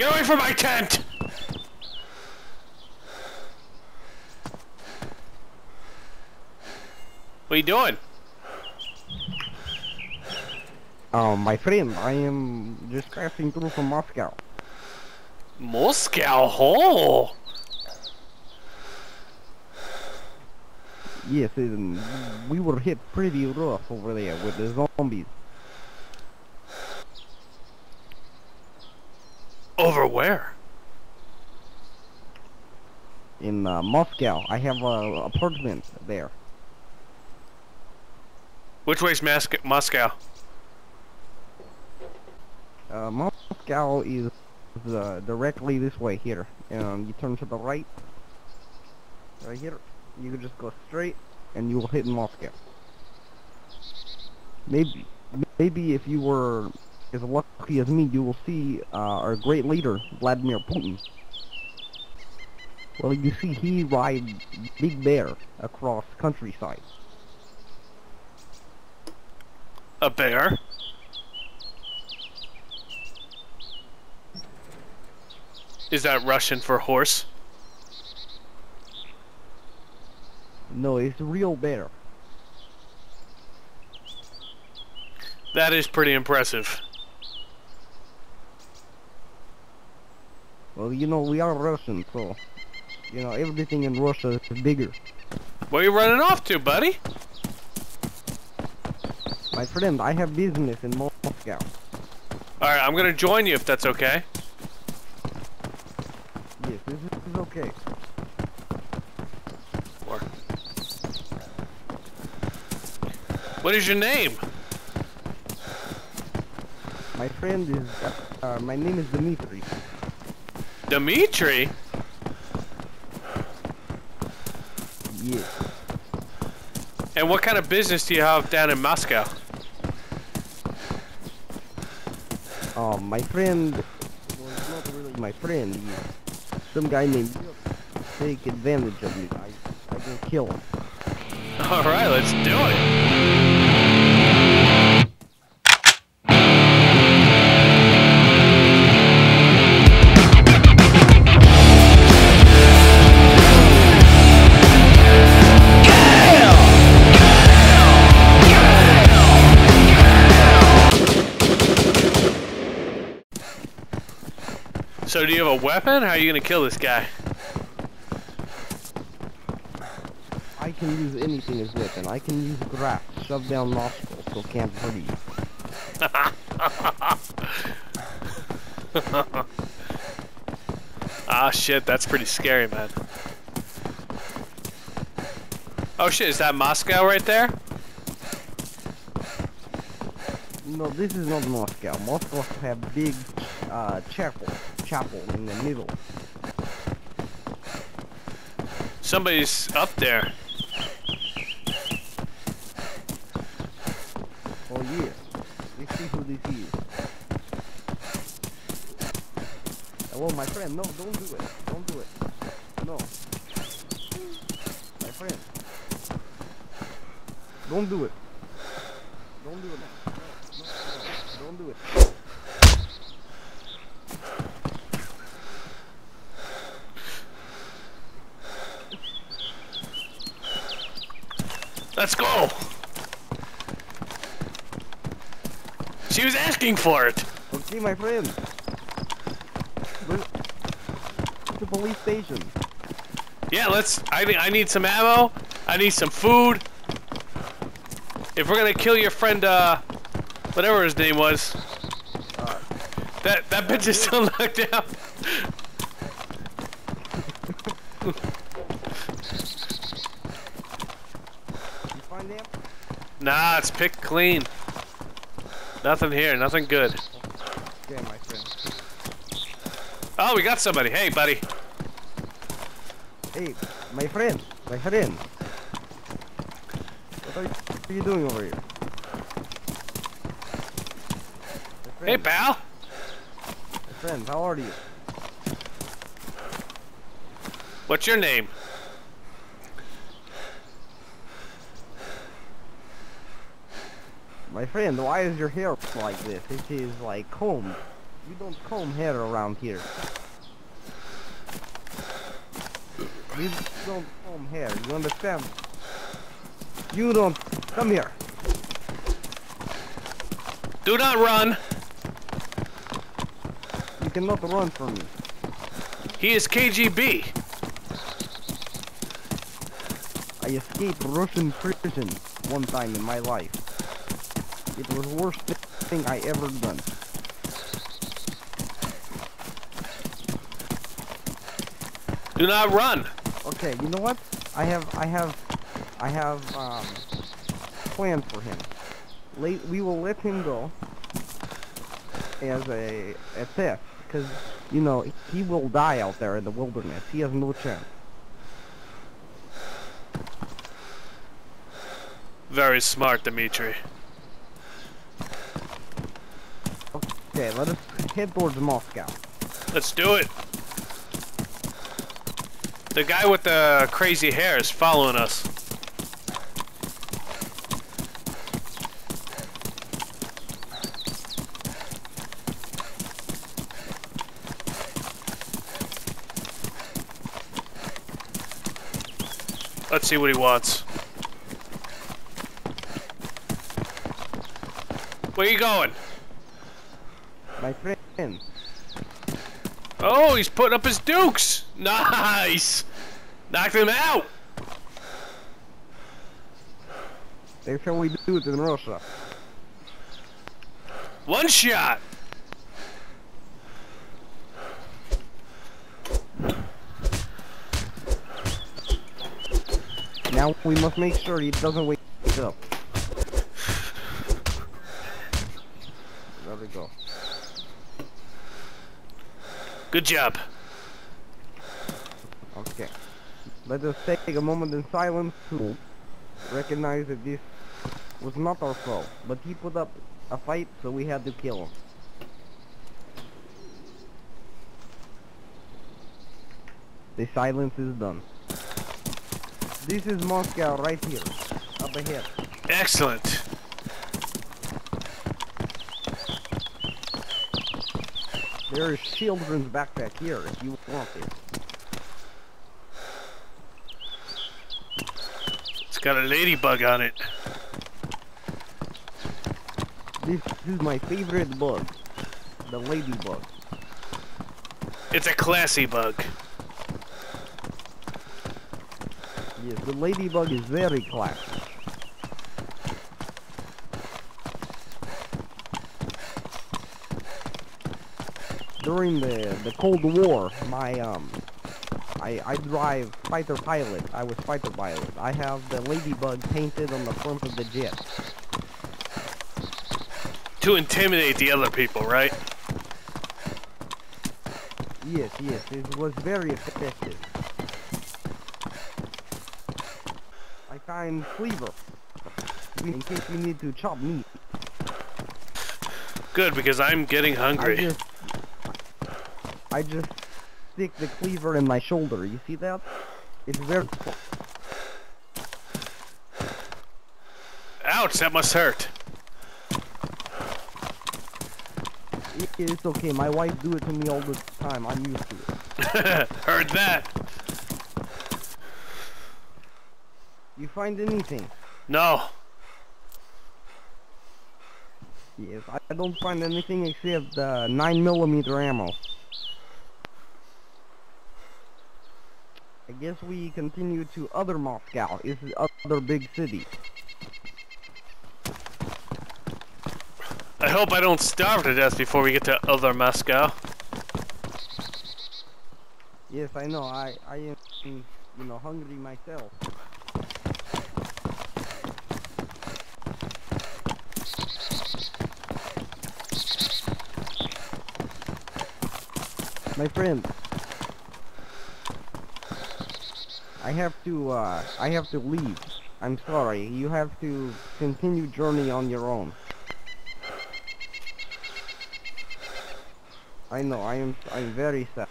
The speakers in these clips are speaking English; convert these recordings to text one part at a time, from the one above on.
Get away from my tent! What are you doing? Um, my friend, I am just passing through from Moscow. Moscow hole. Yes, and we were hit pretty rough over there with the zombies. Over where? In uh, Moscow, I have a apartment there. Which way's Mas Moscow? Uh, Moscow is uh, directly this way here. Um, you turn to the right, right here. You can just go straight, and you will hit Moscow. Maybe, maybe if you were as lucky as me, you will see uh, our great leader, Vladimir Putin. Well, you see, he rides Big Bear across countryside. A bear? Is that Russian for horse? No, it's a real bear. That is pretty impressive. You know, we are Russian, so, you know, everything in Russia is bigger. Where are you running off to, buddy? My friend, I have business in Moscow. Alright, I'm gonna join you if that's okay. Yes, this is okay. Or... What is your name? My friend is, uh, my name is Dmitri. Dimitri? Yes. And what kind of business do you have down in Moscow? Oh, my friend, well, he's not really my friend. Some guy named take advantage of me. I, I will kill him. Alright, let's do it. So do you have a weapon? How are you gonna kill this guy? I can use anything as weapon. I can use grass, shove down nostrils so can't breathe. Ah shit, that's pretty scary, man. Oh shit, is that Moscow right there? No, this is not Moscow. Moscow have big uh, chapel, chapel in the middle. Somebody's up there. Oh yeah. Let's see who this is. Uh, Hello, my friend. No, don't do it. Don't do it. No. My friend. Don't do it. Don't do it now. No, no, no. Don't do it. Let's go! She was asking for it! Okay, my friend. Where's the police station? Yeah, let's. I, I need some ammo. I need some food. If we're gonna kill your friend, uh, whatever his name was, Uh, that that bitch is still knocked out. you find them? Nah, it's picked clean. Nothing here. Nothing good. Okay, my friend. Oh, we got somebody. Hey, buddy. Hey, my friend. My friend. What are you, what are you doing over here? Hey, pal. my friend, how are you? What's your name? My friend, why is your hair like this? It is like combed. You don't comb hair around here. You don't comb hair. You understand? You don't. Come here. Do not run. You cannot run from me. He is KGB. I escaped Russian prison one time in my life. It was the worst thing I ever done. Do not run. Okay, you know what? I have, I have, I have, um, plans for him. Late, we will let him go as a, a test, because, you know, he will die out there in the wilderness. He has no chance. Very smart, Dimitri. Okay, let us head towards Moscow. Let's do it. The guy with the crazy hair is following us. Let's see what he wants. Where you going? My friend, Oh, he's putting up his dukes. Nice. Knocked him out. that's how we do it in Russia. One shot. Now we must make sure he doesn't wake up. There we go. Good job. Okay. Let us take a moment in silence to recognize that this was not our fault, but he put up a fight, so we had to kill him. The silence is done. This is Moscow right here, up ahead. Excellent. There is children's backpack here if you want it. It's got a ladybug on it. This is my favorite bug, the ladybug. It's a classy bug. Yes, the ladybug is very classy. During the the Cold War, my um, I I drive fighter pilot. I was fighter pilot. I have the ladybug painted on the front of the jet. To intimidate the other people, right? Yes, yes, it was very effective. I find cleaver in case you need to chop meat. Good, because I'm getting hungry. I just stick the cleaver in my shoulder. You see that? It's very. Ouch, that must hurt. It's okay. My wife do it to me all the time. I'm used to it. Heard that. You find anything? No. Yes, I don't find anything except uh, nine millimeter ammo. Guess we continue to other Moscow. Is the other big city. I hope I don't starve to death before we get to other Moscow. Yes, I know. I I am, you know, hungry myself. My friend, I have to uh I have to leave. I'm sorry. You have to continue journey on your own. I know. I am I'm very sad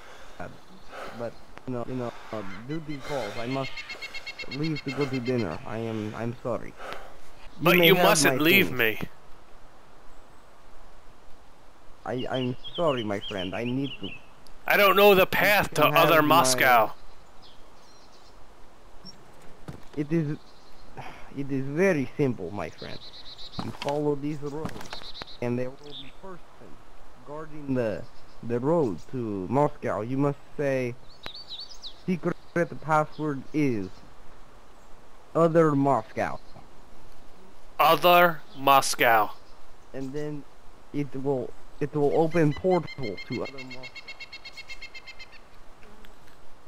but you know, you know, uh, duty calls. I must leave to go to dinner. I am, I'm sorry. But may you mustn't leave things. me. I I'm sorry, my friend. I need to. I don't know the path to other Moscow. It is. It is very simple, my friend. You follow these roads, and there will be person guarding the the road to Moscow. You must say, secret password is other Moscow, Other Moscow. and then it will it will open portal to other Moscow.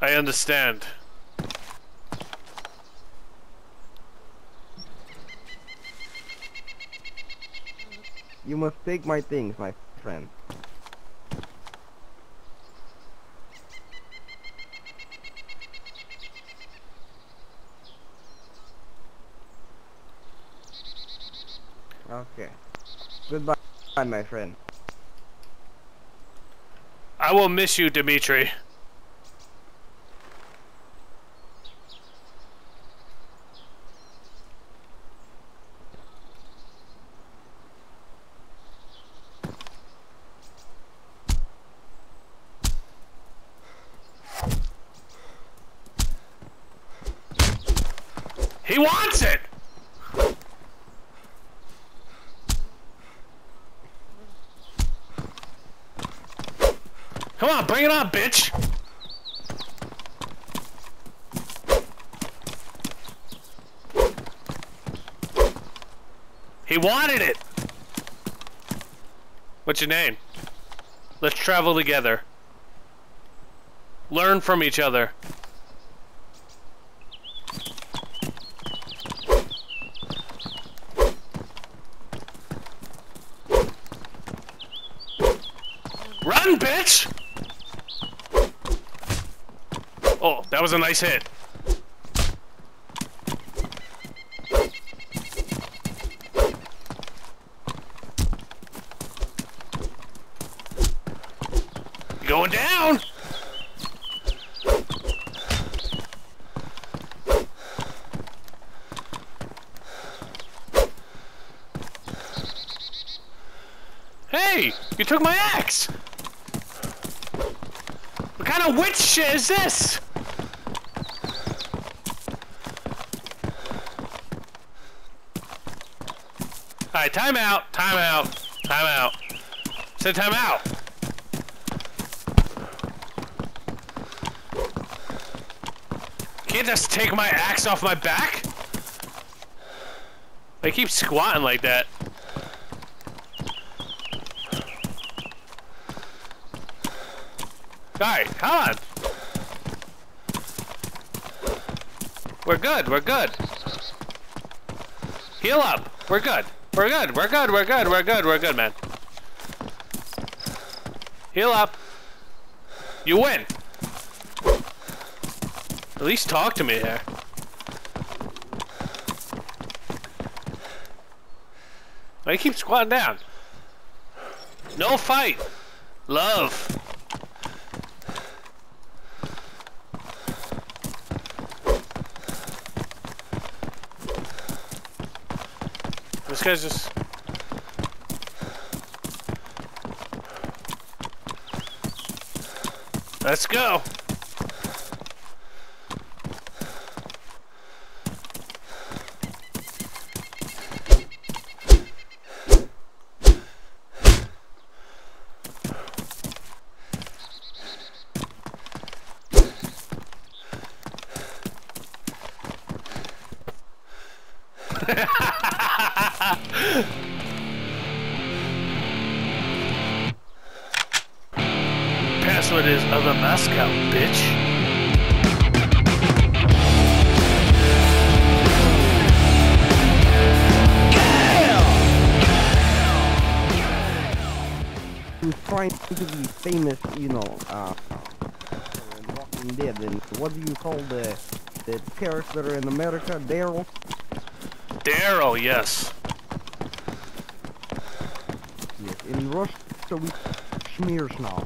I understand. You must take my things, my friend. Okay. Goodbye, my friend. I will miss you, Dimitri. He wants it! Come on, bring it on, bitch! He wanted it! What's your name? Let's travel together. Learn from each other. Run, bitch! Oh, that was a nice hit. Going down! Hey, you took my axe! What kind of witch shit is this? Alright, time out, time out, time out. Say time out. Can't just take my axe off my back? They keep squatting like that. Alright, come on. We're good, we're good. Heal up. We're good. We're good, we're good, we're good, we're good, we're good, man. Heal up. You win. At least talk to me here. Why you keep squatting down? No fight. Love. This guy's just. Let's go. Moscow, bitch. Trying to be famous, you know, uh, in Walking Dead. And what do you call the the character in America? Daryl. Daryl, yes. Yes. In Russia, we Schmiersnau.